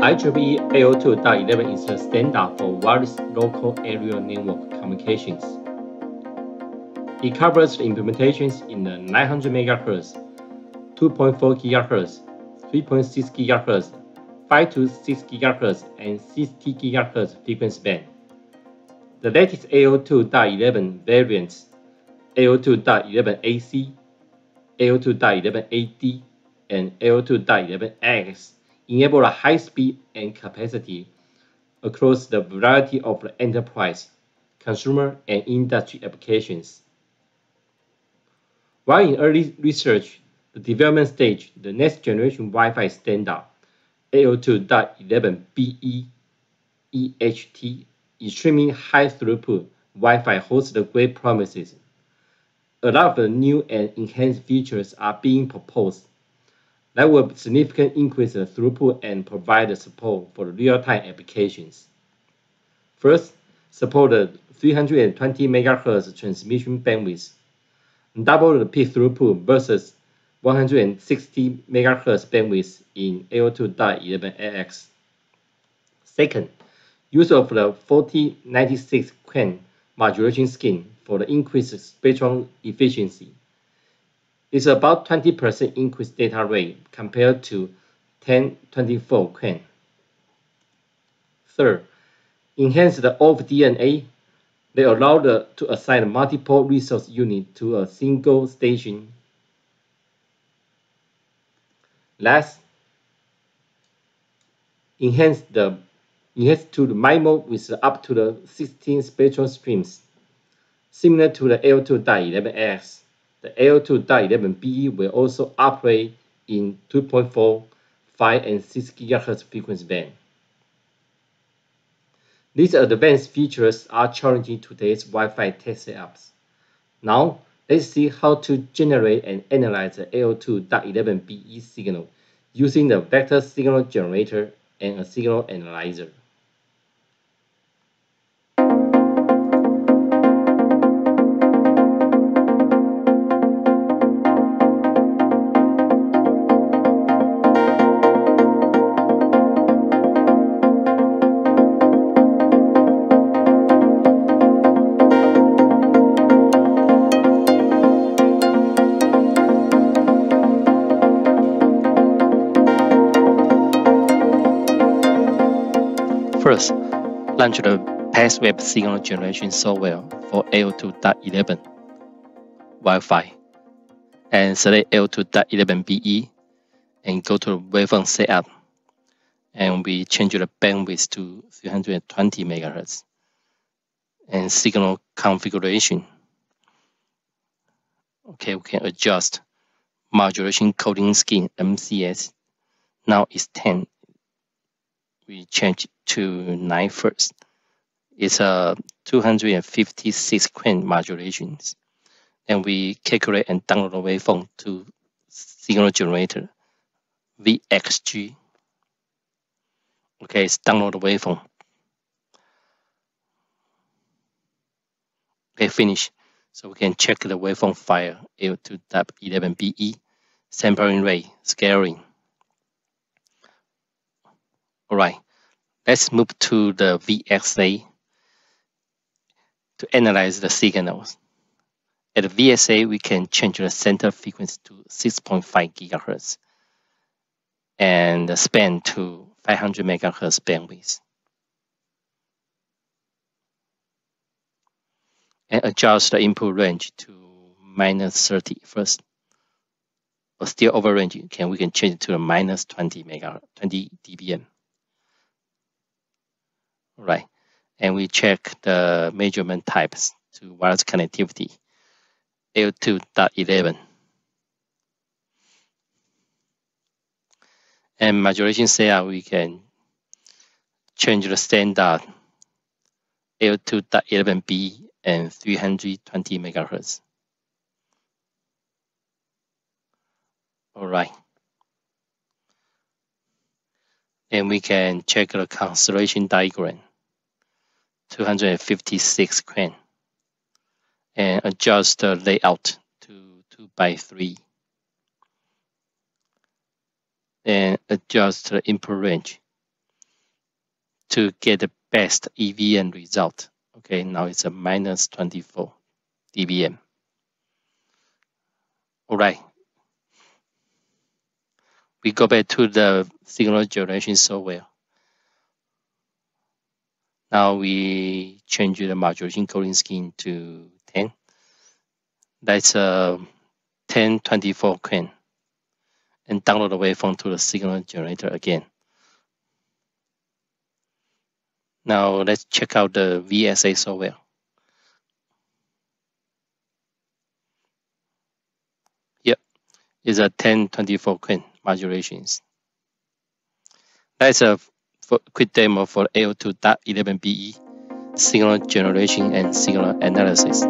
IEEE 802.11 is the standard for wireless local area network communications. It covers implementations in the 900 MHz, 2.4 GHz, 3.6 GHz, 5 to 6 GHz, and 60 GHz frequency band. The latest 802.11 variants, 802.11ac, 802.11ad, and 802.11ax enable a high speed and capacity across the variety of enterprise, consumer, and industry applications. While in early research, the development stage, the next generation Wi-Fi standard, 802.11be EHT, extremely high throughput Wi-Fi holds the great promises. A lot of new and enhanced features are being proposed that will significantly increase the throughput and provide the support for real-time applications. First, support the 320 MHz transmission bandwidth, double the peak throughput versus 160 MHz bandwidth in 802.11ax. Second, use of the 4096 QAM modulation scheme for the increased spectrum efficiency is about 20% increased data rate compared to 1024 QAM. Third, enhance the OFDMA. They allow the, to assign multiple resource units to a single station. Last, enhance the enhance to the MIMO with up to the 16 spatial streams, similar to the 802.11ax. The 802.11be will also operate in 2.4, 5, and 6 GHz frequency band. These advanced features are challenging today's Wi-Fi test setups. Now, let's see how to generate and analyze the 802.11be signal using the vector signal generator and a signal analyzer. First, launch the PathWave signal generation software for 802.11 Wi-Fi and select 802.11be and go to waveform setup and we change the bandwidth to 320 MHz and signal configuration. Okay, we can adjust modulation coding scheme MCS. Now it's 10 we change to 9 first. It's a 256 QAM modulations. And we calculate and download the waveform to signal generator VXG. Okay, it's download the waveform. Okay, finish. So we can check the waveform file L2DAP11BE, sampling rate, scaling. All right, let's move to the VSA to analyze the signals. At the VSA, we can change the center frequency to 6.5 gigahertz and the span to 500 megahertz bandwidth. And adjust the input range to minus 30 first. But still over range, can we can change it to a minus 20 megahertz, 20 dBm right? And we check the measurement types to wireless connectivity, 802.11. And modulation setup, we can change the standard 802.11be and 320 megahertz. All right. And we can check the constellation diagram. 256 QAM and adjust the layout to 2 by 3 and adjust the input range to get the best EVM result. Okay, now it's a minus 24 dBm. All right. We go back to the signal generation software. Now we change the modulation coding scheme to 10. That's a 1024 QAM. And download the waveform to the signal generator again. Now let's check out the VSA software. Yep, it's a 1024 QAM modulations. That's a quick demo for 802.11be signal generation and signal analysis.